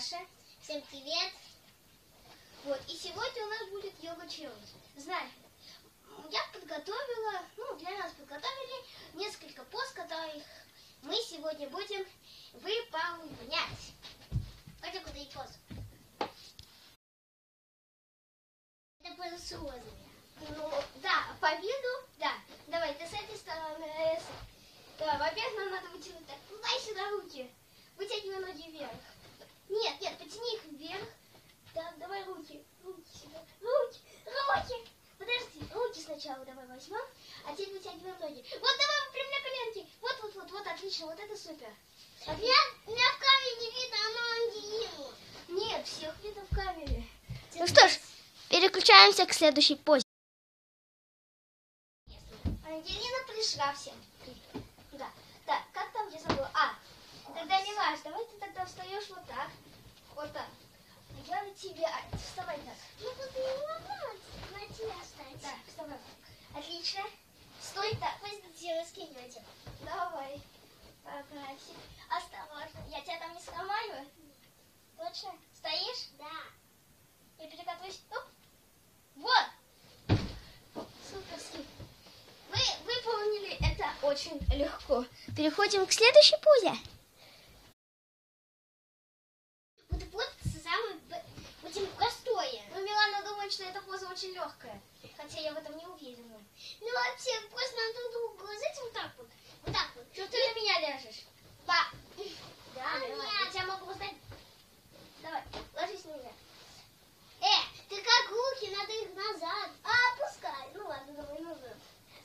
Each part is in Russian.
Даша. Всем привет. Вот, и сегодня у нас будет йога челлендж. Знаете, я подготовила, ну, для нас подготовили несколько пост, которых мы сегодня будем выполнять. Пойдем куда и пост. Это поза с розами. Ну, да, по виду, да. Давай, ты с этой стороны. с- Да, во-первых, нам надо вытянуть так. Ну, дай сюда руки. Вытягивай ноги вверх. Нет, нет, потяни их вверх. Так, давай руки. Руки сюда. Руки, руки. Подожди, руки сначала давай возьмем, а теперь вытягиваем ноги. Вот давай выпрямляй коленки. Вот, вот, вот, вот, отлично, вот это супер. Меня, меня в камере не видно, а на Ангелину. Нет, всех видно в камере. Ну что ж, переключаемся к следующей позе. Ангелина пришла всем. Да. Так, как там я забыла? А, тогда не важно. Давай ты тогда встаешь вот так. Вот так. А Я на тебя. А, Вставай так. Ну, вот не могу на тебя встать. Да, вставай. Отлично. Стой так. Возьмите, раскинете. Давай. Покрасик. Осторожно. Я тебя там не сломаю? Точно? Стоишь? Да. Я перекатываюсь. Оп. Вот. Суперски. Вы выполнили это очень легко. Переходим к следующей позе. Вот вот самое очень простое. Ну, Милана думает, что эта поза очень легкая. Хотя я в этом не уверена. Ну, вообще, просто надо друг ложиться вот так вот. Вот так вот. Что ты на меня ляжешь? Ба. Да, А, давай. нет. Я тебя могу поставить. Давай, ложись на меня. Э, ты как руки, надо их назад. А, опускай. Ну ладно, давай назад.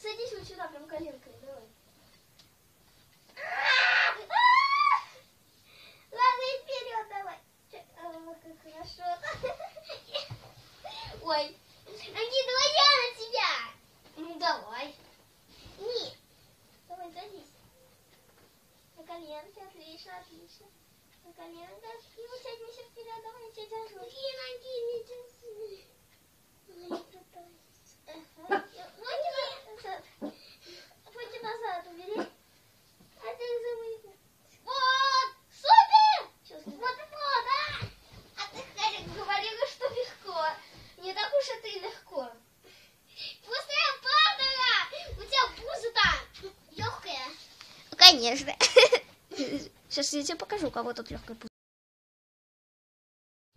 Садись вот сюда, прям коленкой, давай. А! Ладно, и вперед давай. А, как хорошо. Ой. Анги, давай я на тебя. Ну, давай. Нет. Давай, садись. На коленке, отлично, отлично. На коленках. И вытягивайся вперед, давай, я тебя держу. Какие ноги не держи. Ноги назад. Пойди назад, убери. А ты их. Вот! Супер! Вот, вот, а! А ты, Харик, говорила, что легко. Не так уж это и легко. Я падала! У тебя пузо там легкое. Конечно. Сейчас я тебе покажу, кого тут легкое пузо.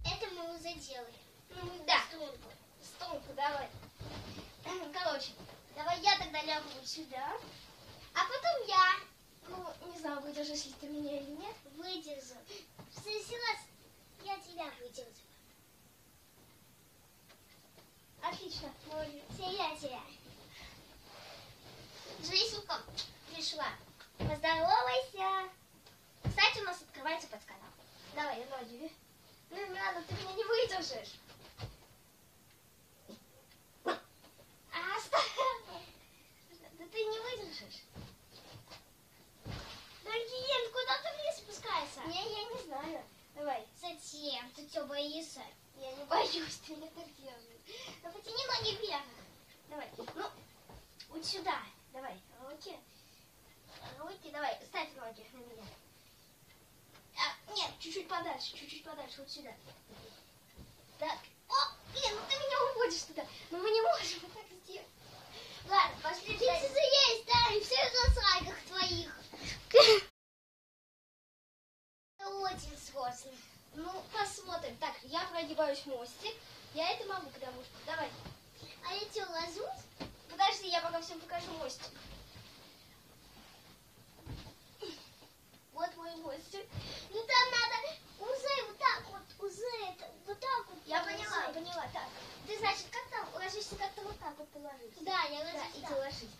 Это мы уже делали. Ну, Да. Струнку. Столку давай. Короче, давай я тогда лягу вот сюда. А потом я. Ну, не знаю, выдержишь ли ты меня или нет. Выдержу. В следующий раз я тебя выдержу. Отлично. молодец. Все я тебя. Жизнька пришла. Поздоровайся. Открывается подсказка. Давай, ноги. Ну, не надо, ты меня не выдержишь. А, стоп. Да ты не выдержишь. Дорогие, куда ты вниз спускаешься? Не, я не знаю. Давай. Зачем? Ты что, боишься? Я не боюсь, ты меня так делаешь. Ну, потяни ноги вверх. Давай. Ну, вот сюда. Давай. Руки. Руки, давай. Ставь ноги на меня. Нет, чуть-чуть подальше, чуть-чуть подальше, вот сюда. Так. О, блин, ну ты меня уводишь туда. Но мы не можем так сделать. Ладно, пошли. Же есть, да, и все на слайдах твоих. Это очень сложно. Ну, посмотрим. Так, я прогибаюсь в мостик. Я это могу, потому что... Давай. А я что, ложусь? Подожди, я пока всем покажу мостик. Вот мой мостик. Ну там надо уже вот так вот, уже это, вот так вот. Я поняла, поняла. Так, ты, значит, как там ложишься, как-то вот так вот положись. Да, я Да, ложусь иди так. ложись. Только оставь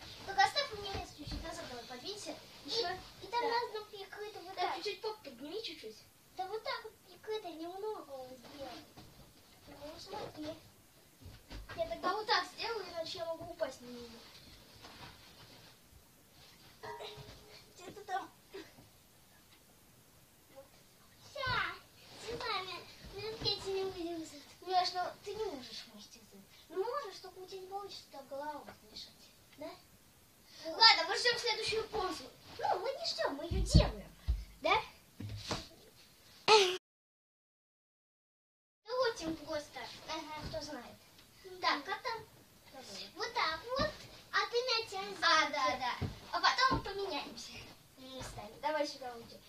Вот так вот, а ты натянь А, да, да. А потом поменяемся. Местами. Давай сюда уйдем.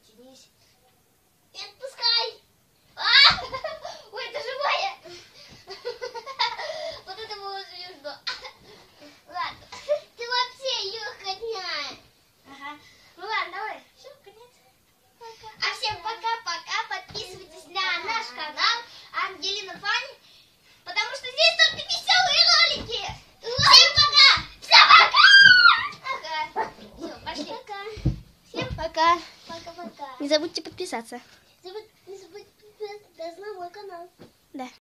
Portuguese. Не забудьте подписаться.